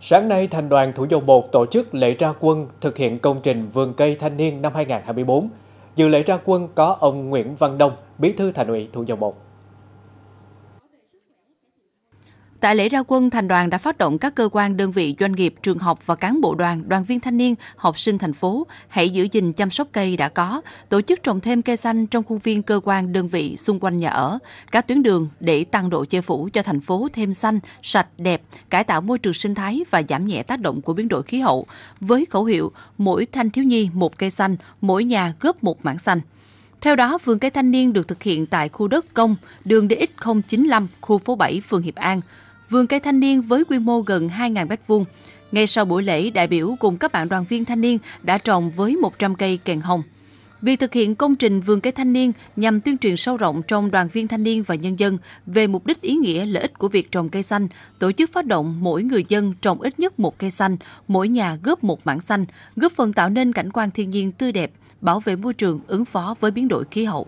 Sáng nay, Thành đoàn Thủ Dầu Một tổ chức lễ ra quân thực hiện công trình vườn cây thanh niên năm 2024. Dự lễ ra quân có ông Nguyễn Văn Đông, Bí thư Thành ủy Thủ Dầu Một. Tại lễ ra quân, thành đoàn đã phát động các cơ quan, đơn vị, doanh nghiệp, trường học và cán bộ đoàn, đoàn viên thanh niên, học sinh thành phố hãy giữ gìn chăm sóc cây đã có, tổ chức trồng thêm cây xanh trong khuôn viên cơ quan, đơn vị xung quanh nhà ở, các tuyến đường để tăng độ che phủ cho thành phố thêm xanh, sạch, đẹp, cải tạo môi trường sinh thái và giảm nhẹ tác động của biến đổi khí hậu. Với khẩu hiệu mỗi thanh thiếu nhi một cây xanh, mỗi nhà góp một mảng xanh. Theo đó, vườn cây thanh niên được thực hiện tại khu đất công, đường DX095, khu phố 7, phường Hiệp An, vườn cây thanh niên với quy mô gần 2.000 m2. Ngay sau buổi lễ, đại biểu cùng các bạn đoàn viên thanh niên đã trồng với 100 cây kèn hồng. Việc thực hiện công trình vườn cây thanh niên nhằm tuyên truyền sâu rộng trong đoàn viên thanh niên và nhân dân về mục đích ý nghĩa lợi ích của việc trồng cây xanh, tổ chức phát động mỗi người dân trồng ít nhất một cây xanh, mỗi nhà góp một mảng xanh, góp phần tạo nên cảnh quan thiên nhiên tươi đẹp, bảo vệ môi trường ứng phó với biến đổi khí hậu.